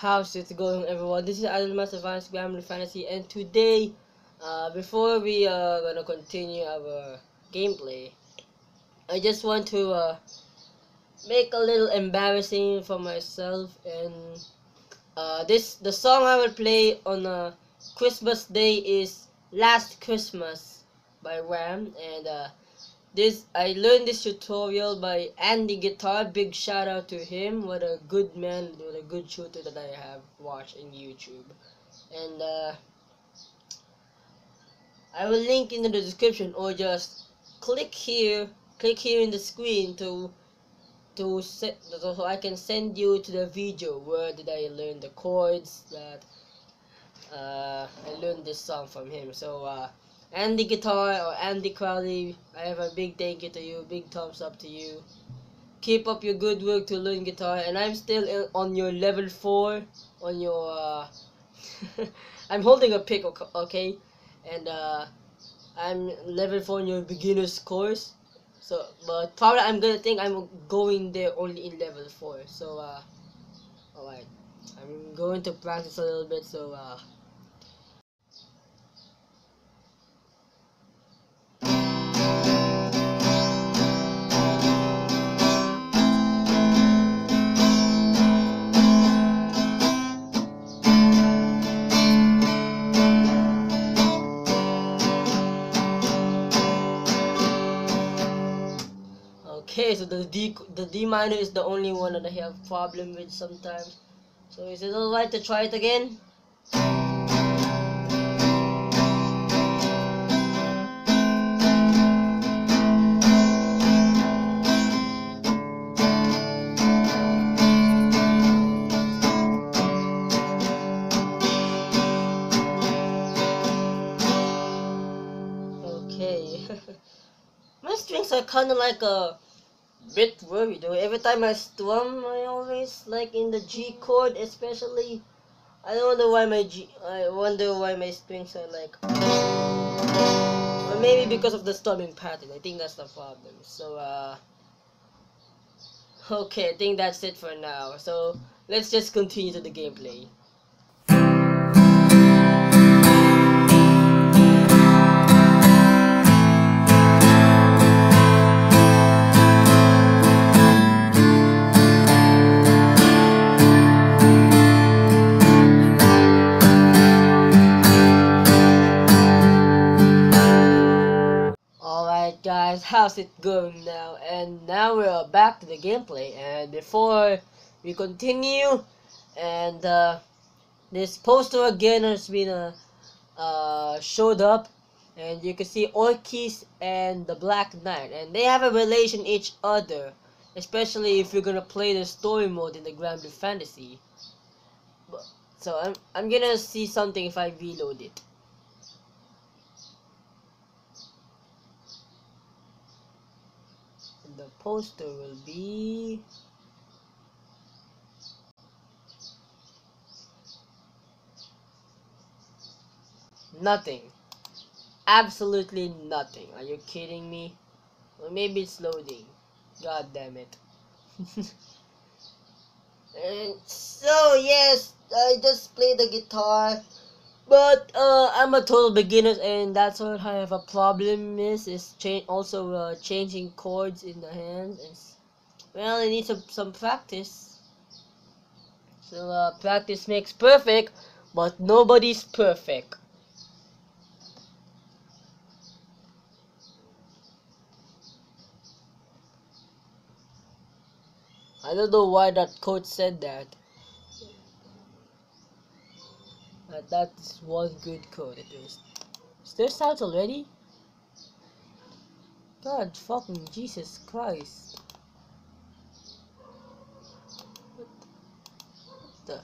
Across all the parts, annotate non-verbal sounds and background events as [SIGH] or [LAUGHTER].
How's it going everyone? This is Adilmas Advanced Granblue Fantasy and today, uh, before we are uh, gonna continue our gameplay, I just want to uh, make a little embarrassing for myself and uh, this the song I will play on uh, Christmas Day is Last Christmas by Wham and uh, this I learned this tutorial by Andy Guitar. Big shout out to him. What a good man, what a good shooter that I have watched in YouTube. And uh, I will link in the description or just click here, click here in the screen to to set so I can send you to the video where did I learn the chords that uh, I learned this song from him. So uh, Andy Guitar or Andy Crowley, I have a big thank you to you, big thumbs up to you. Keep up your good work to learn guitar, and I'm still on your level 4, on your, uh, [LAUGHS] I'm holding a pick, okay, and, uh, I'm level 4 in your beginner's course, so, but probably I'm gonna think I'm going there only in level 4, so, uh, alright, I'm going to practice a little bit, so, uh, the D the D minor is the only one that I have problem with sometimes. So is it alright to try it again? Okay. [LAUGHS] My strings are kind of like a bit worried though. Every time I strum, I always like in the G chord, especially. I don't know why my G. I wonder why my strings are like. Or maybe because of the strumming pattern. I think that's the problem. So uh. Okay, I think that's it for now. So let's just continue to the gameplay. Guys, how's it going now? And now we're back to the gameplay. And before we continue and uh, this poster again has been uh, uh, showed up. And you can see Orchis and the Black Knight. And they have a relation each other especially if you're gonna play the story mode in the Granblue Fantasy. So I'm, I'm gonna see something if I reload it the poster will be nothing. Absolutely nothing. Are you kidding me? Well maybe it's loading. God damn it. [LAUGHS] And so yes I just played the guitar but uh, I'm a total beginner, and that's what I have a problem is is change also uh, changing chords in the hand. Is well, I need some some practice. So uh, practice makes perfect, but nobody's perfect. I don't know why that coach said that. Uh, that was good code at least. Is this out already? God fucking Jesus Christ. What the?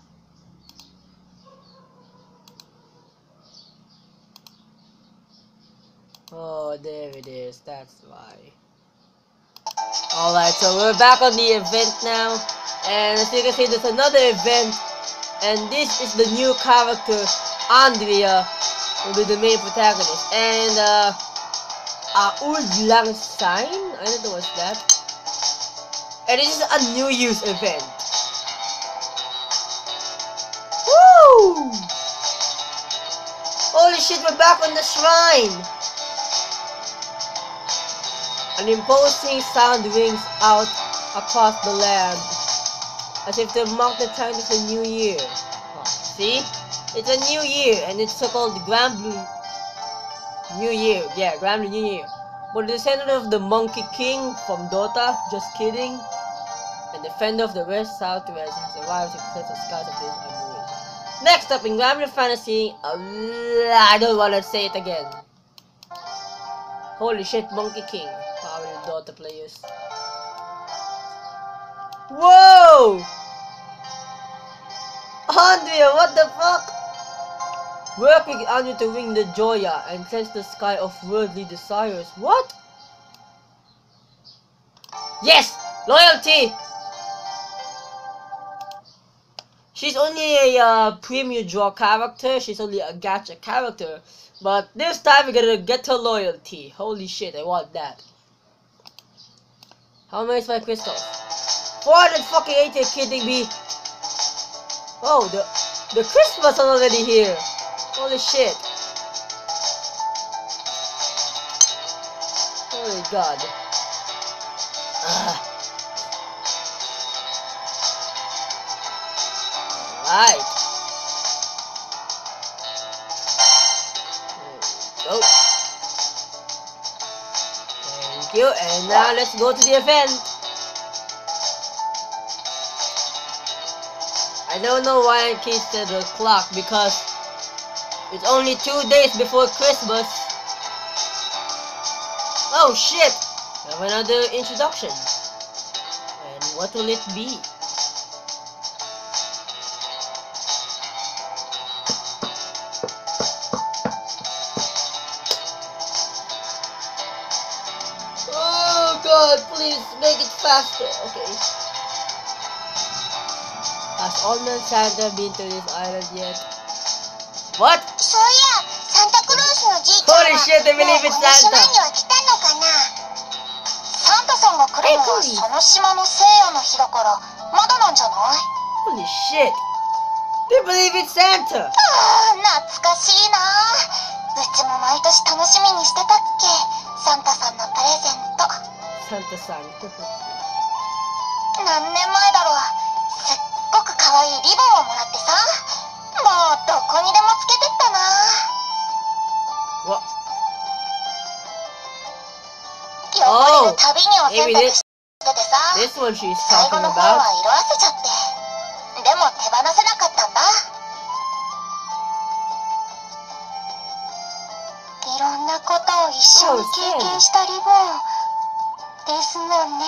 Oh, there it is. That's why. Alright, so we're back on the event now. And as you can see, there's another event and this is the new character, Andira, will be the main protagonist. And, uh, uh Auld Lang I don't know what's that. And this is a New Year's event. Woo! Holy shit, we're back on the shrine! An imposing sound rings out across the land as if to mark the time of the new year. See? It's a new year, and it's so called Granblue New Year. Yeah, Granblue New Year. But the descendant of the Monkey King from Dota, just kidding, and defender of the West Southwest has arrived to cleanse the skies of this emerald. Next up in Granblue Fantasy, I don't want to say it again. Holy shit, Monkey King. Power Dota players. Whoa! Andira, what the fuck? Working on you to win the Joya and cleanse the sky of worldly desires. What? Yes! Loyalty! She's only a uh, premium draw character. She's only a gacha character. But this time we're gonna get her loyalty. Holy shit, I want that. How many is my crystals? 400 fucking 80, kidding me? Oh, the the Christmas is already here. Holy shit. Holy god. Ah. Alright. Go. Thank you. And now let's go to the event. I don't know why I set the clock because it's only two days before Christmas. Oh shit! I have another introduction. And what will it be? Oh god, please make it faster. Okay. Has Almond Santa been to this island yet? What? そういや、サンタクロースのじいちゃん Holy は shit, believe う it's この島 Santa. には来たのかなサンタさんが来るのは Hey, Cody. その島の聖夜の日だからまだなんじゃない Holy shit! They believe it's Santa! ああ、懐かしいなうちも毎年楽しみにしてたっけサンタさんのプレゼント.何年前だろう可愛いリボンをもらってさ。もうどこにでもつけてったな。what? 汚れるたびにお洗濯しててさ。最後の方は.色あせちゃって。でも手放せなかったんだ。いろんなことを一緒に経験したリボンですもんね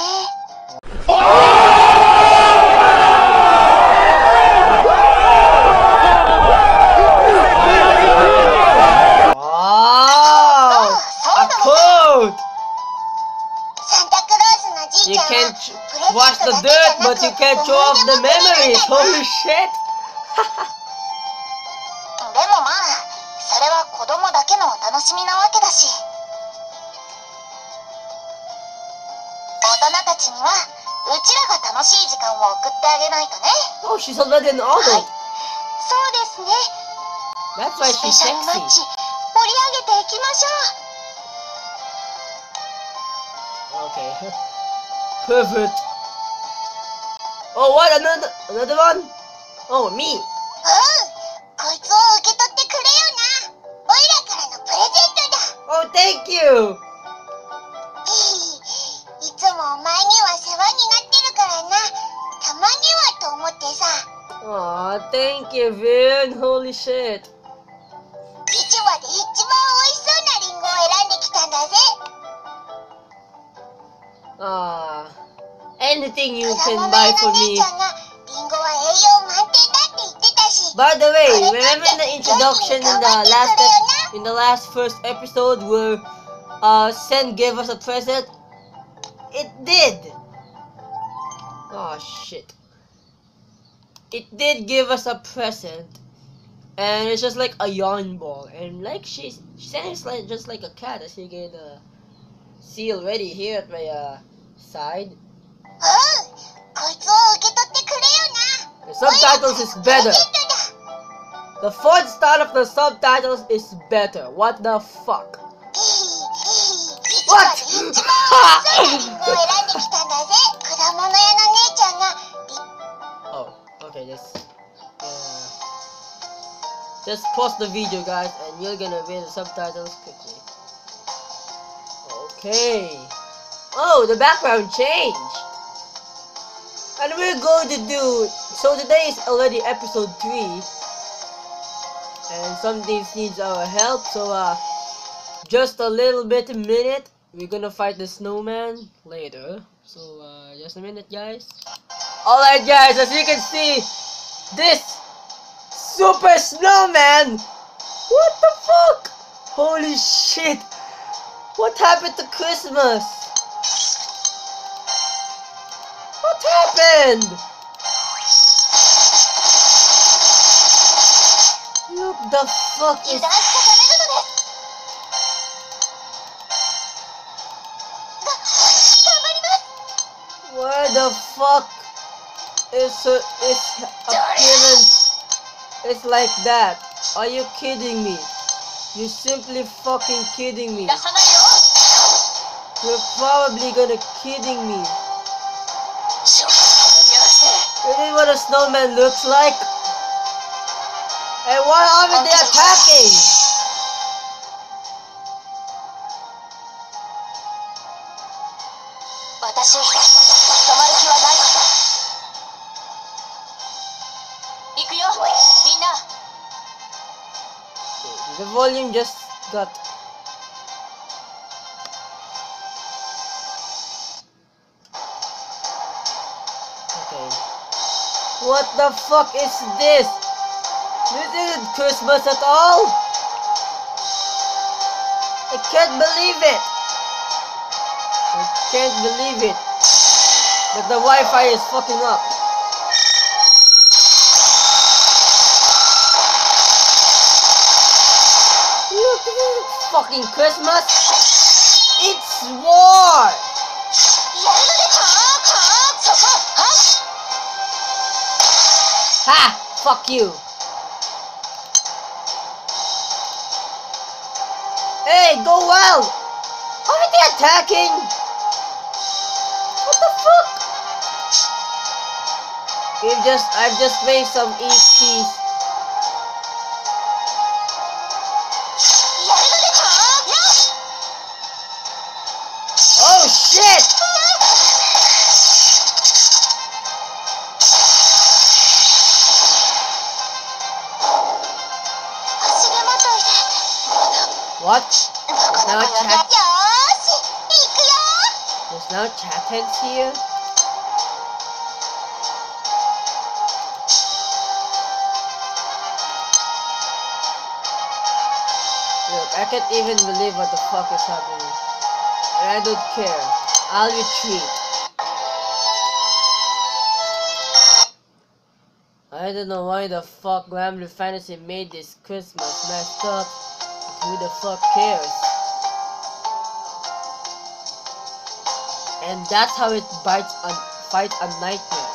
You can wash ト the dirt, な but く you can't show off the memories. Holy shit! でもまあそれは子供だけのお楽しみなわけだし大人たちにはうちらが楽しい時間を送ってあげないとね Oh, she's already an はい adult. そうですね That's why スペ she's シャルマッ sexy. チ盛り上げていきましょ Okay. Perfect. Oh, what? Another, another one? Oh, me. ううんこいつを受け取ってくれよなおいらからのプレゼントだ Oh, thank you. [LAUGHS] いつもお前には世話になってるからなたまにはと思ってさ Aw, thank you, Vin. Holy shit. 市場で一番美味しそうなリンゴを選んできたんだぜ Ah, anything you can buy for me. By the way, remember the introduction in the last in the last first episode where uh Sen gave us a present? It did. Oh shit. It did give us a present. And it's just like a yarn ball. And like she's Sen's like just like a cat as you gave the seal ready here at my uh side. The subtitles is better. The font style of the subtitles is better. What the fuck? [LAUGHS] What? oh, okay, just... Uh, just pause the video, guys, and you're gonna read the subtitles quickly. Okay. Oh, the background changed. And we're going to do so today is already episode three, and some things needs our help. So uh, just a little bit a minute. We're gonna fight the snowman later. So uh, just a minute, guys. Alright guys, as you can see, this super snowman! What the fuck? Holy shit! What happened to Christmas? What happened? Look, the fuck is... Where the fuck is uh, is appearance is like that? Are you kidding me? You're simply fucking kidding me. You're probably gonna kidding me. This what a snowman looks like. And why are they attacking? The volume just got What the fuck is this? This isn't Christmas at all! I can't believe it! I can't believe it! That the Wi-Fi is fucking up. Look, this is fucking Christmas! It's war! Ha! Fuck you! Hey, go wild! Are they attacking? What the fuck? We've just, I've just made some EPs. There's no chat. There's no chat heads here. Look, I can't even believe what the fuck is happening. And I don't care. I'll retreat. I don't know why the fuck Granblue Fantasy made this Christmas messed up. Who the fuck cares? And that's how it bites a fight a nightmare.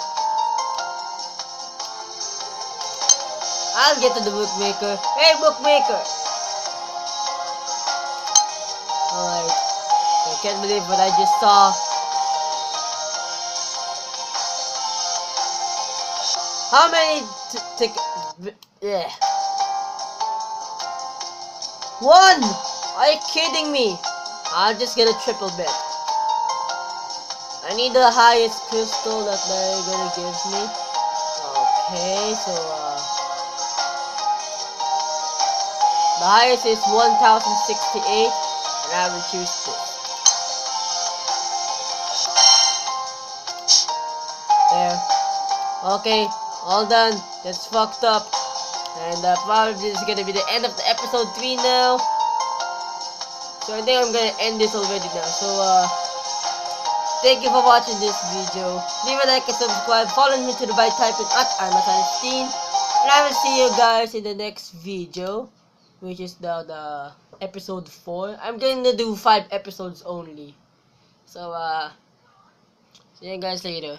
I'll get to the bookmaker. Hey bookmaker! Alright. I can't believe what I just saw. How many t- tick- Yeah. One! Are you kidding me? I'll just get a triple bet. I need the highest crystal that they're gonna give me. Okay, so uh the highest is 1068 and I will choose this. There. Okay, all done. That's fucked up. And uh, probably this is gonna be the end of the episode 3 now. So I think I'm gonna end this already now. So uh Thank you for watching this video. Leave a like and subscribe. Follow me to the by typing at Armasan15. And I will see you guys in the next video. Which is the, the episode 4. I'm to do 5 episodes only. So, uh, see you guys later.